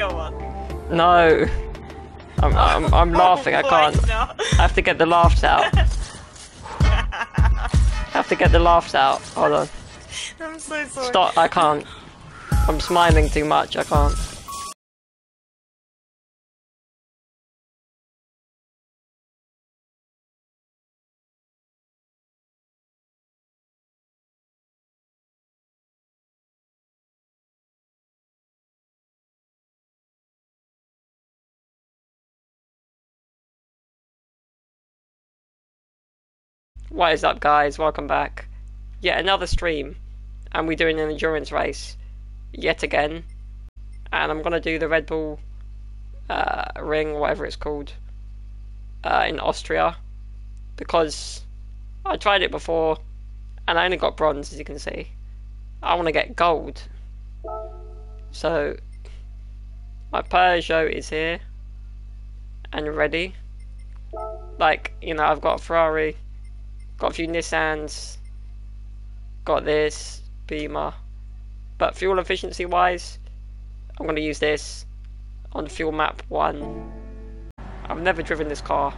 Go on. No. I'm, I'm, I'm oh, laughing, I Oh, can't. I have to get the laughs out. I have to get the laughs out. Hold on. I'm so sorry. Stop, I can't. I'm smiling too much, I can't. What is up, guys? Welcome back. Yet another stream, and we're doing an endurance race yet again. And I'm gonna do the Red Bull uh, Ring, whatever it's called, uh, in Austria, because I tried it before, and I only got bronze, as you can see. I want to get gold, so my Peugeot is here and ready. Like you know, I've got a Ferrari. Got a few Nissans. Got this Beamer. But fuel efficiency wise, I'm going to use this on fuel map 1. I've never driven this car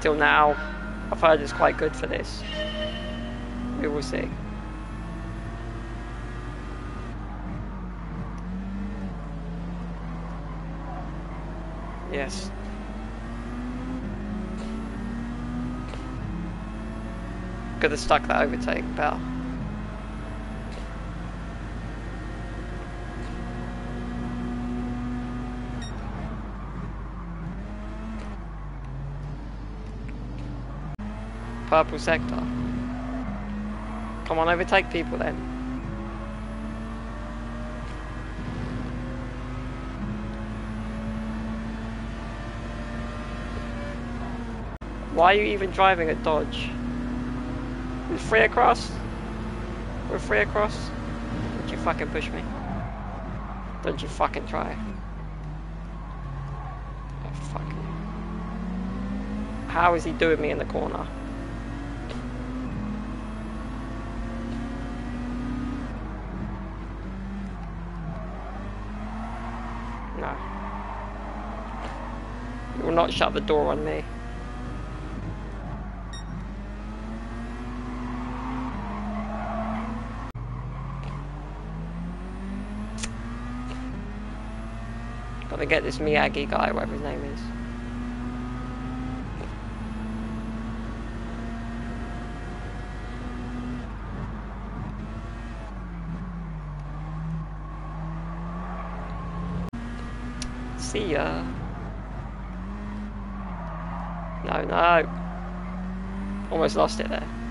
till now. I've heard it's quite good for this. We will see. Yes. Could have stuck that overtake better. Purple sector. Come on, overtake people then. Why are you even driving a Dodge? We're free across. We're free across. Don't you fucking push me. Don't you fucking try. Oh, fuck. How is he doing me in the corner? No. You will not shut the door on me. Gotta get this Miyagi guy, whatever his name is. See ya. No, no. Almost lost it there.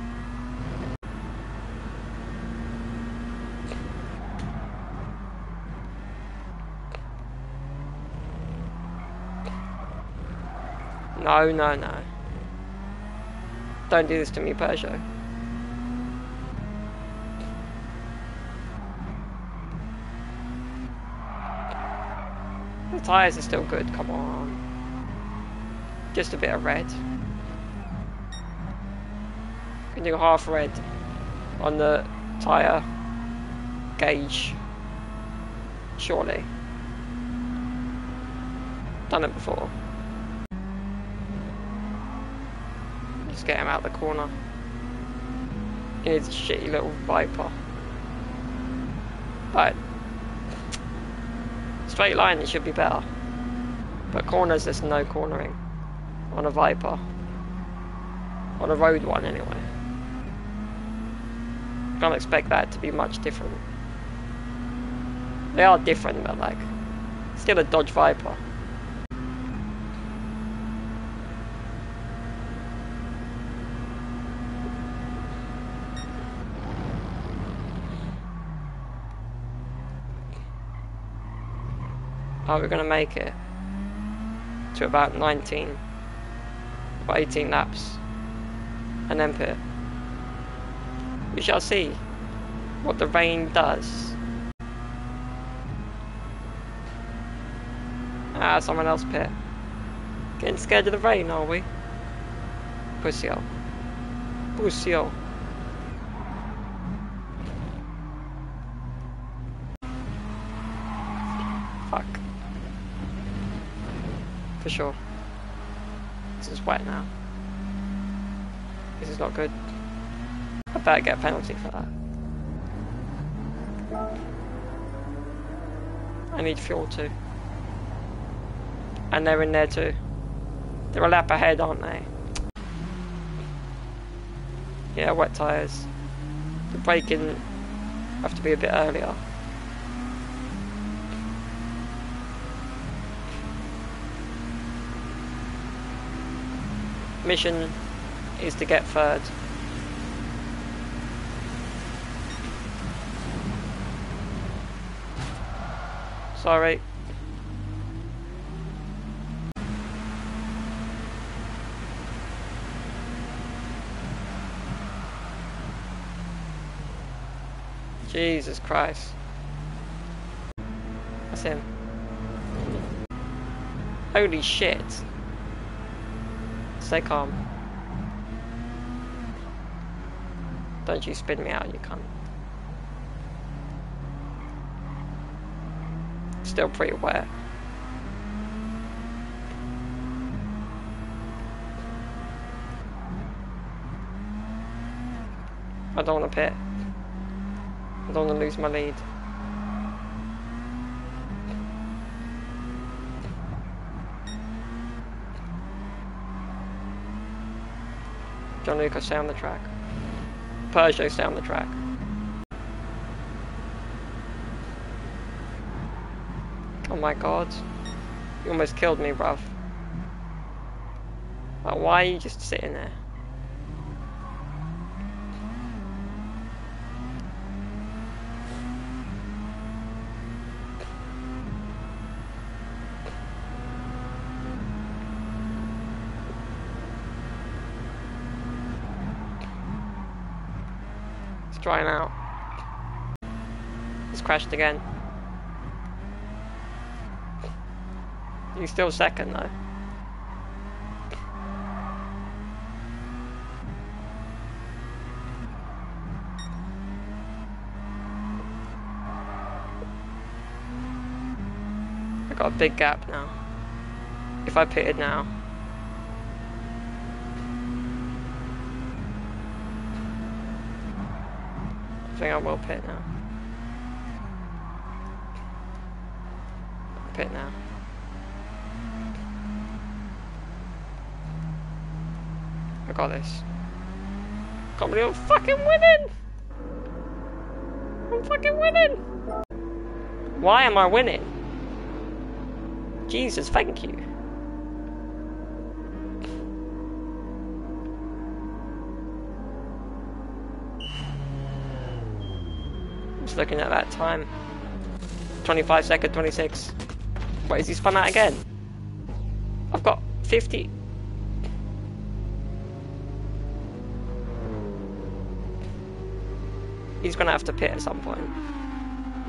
No, no, no. Don't do this to me, Peugeot. The tyres are still good, come on. Just a bit of red. Can do half red on the tyre gauge. Surely. Done it before. Get him out the corner. In his shitty little Viper. But straight line it should be better. But corners there's no cornering on a Viper. On a road one anyway. Can't expect that to be much different. They are different but like still a Dodge Viper. Are we going to make it to about 19 or 18 laps and then pit? We shall see what the rain does. Ah, someone else pit. Getting scared of the rain, are we? Pussyo. Pussyo. Fuck. For sure. This is wet now. This is not good. I better get a penalty for that. I need fuel too. And they're in there too. They're a lap ahead, aren't they? Yeah, wet tyres. The braking have to be a bit earlier. Mission is to get third. Sorry. Jesus Christ. That's him. Holy shit. Stay calm. Don't you spin me out, you cunt. Still pretty wet. I don't want to pit. I don't want to lose my lead. Gianluca, stay on the track. Peugeot, down the track. Oh my god. You almost killed me, bruv. Like, why are you just sitting there? It's drying out. It's crashed again. He's still second though. I got a big gap now. If I pitted now. Think I will pit now. Pit now. I got this. Can't believe I'm fucking winning! I'm fucking winning! Why am I winning? Jesus, thank you. Looking at that time. 25 second, 26. Wait, is he spun out again? I've got 50. He's gonna have to pit at some point.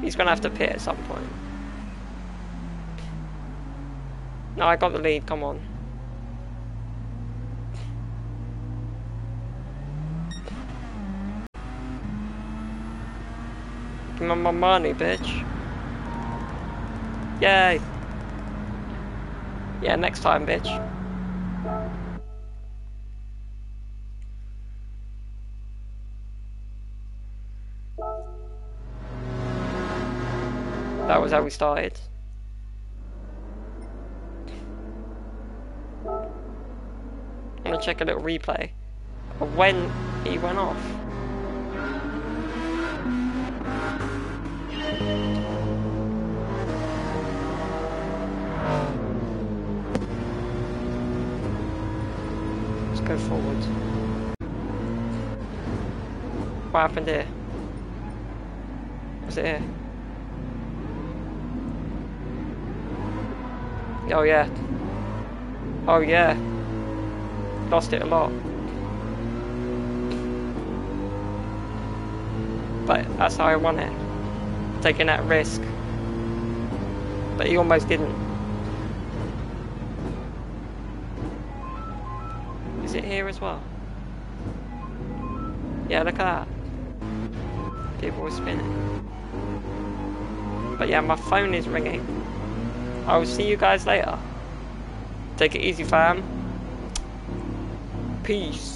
He's gonna have to pit at some point. No, I got the lead, come on. Me my money, bitch. Yay. Yeah, next time, bitch. That was how we started. I'm gonna check a little replay of when he went off. Forward. What happened here? Was it here? Oh yeah. Oh yeah. Lost it a lot. But that's how I won it. Taking that risk. But he almost didn't. Here as well? Yeah, look at that. People were spinning. But yeah, my phone is ringing. I will see you guys later. Take it easy, fam. Peace.